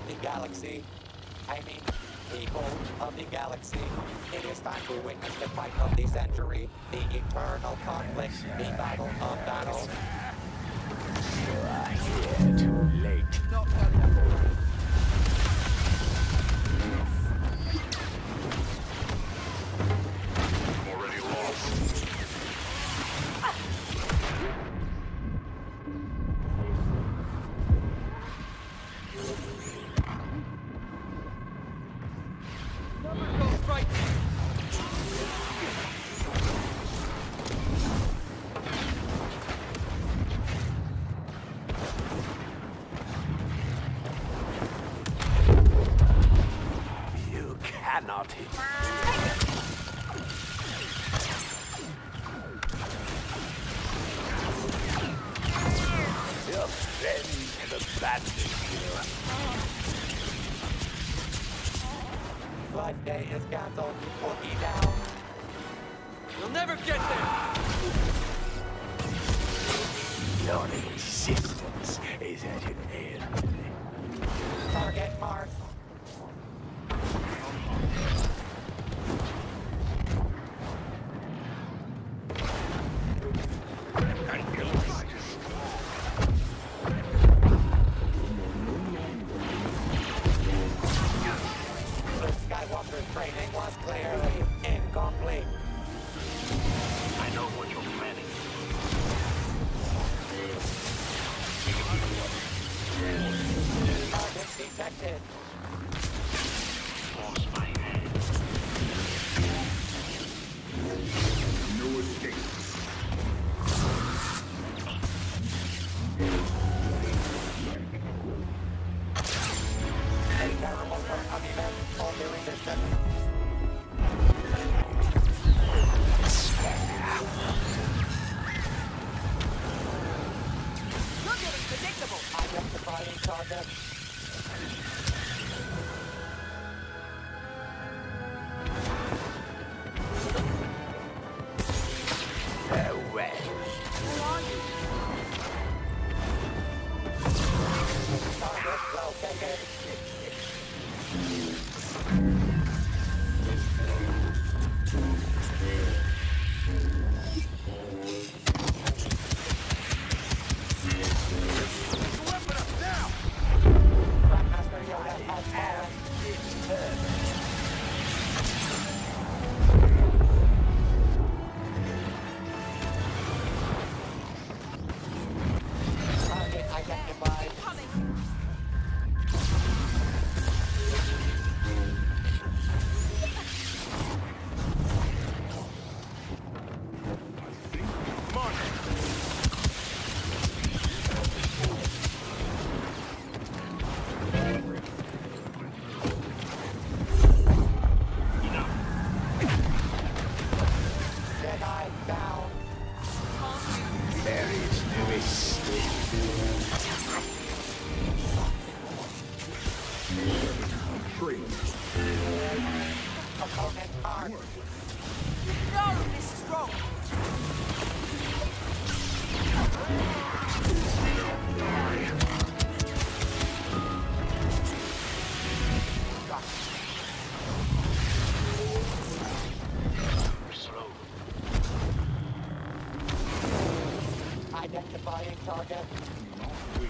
of the galaxy. I mean, people of the galaxy. It is time to witness the fight of the century, the eternal conflict, the battle of battles. Here, too cannot hit. Your friends have abandoned you. Blood Day is cancelled. Wookiee down. You'll never get there! Your existence is Luke training was clearly incomplete. I know what you're planning. Target detected. Force my Okay. Escape. Opponent target. Mm-hmm.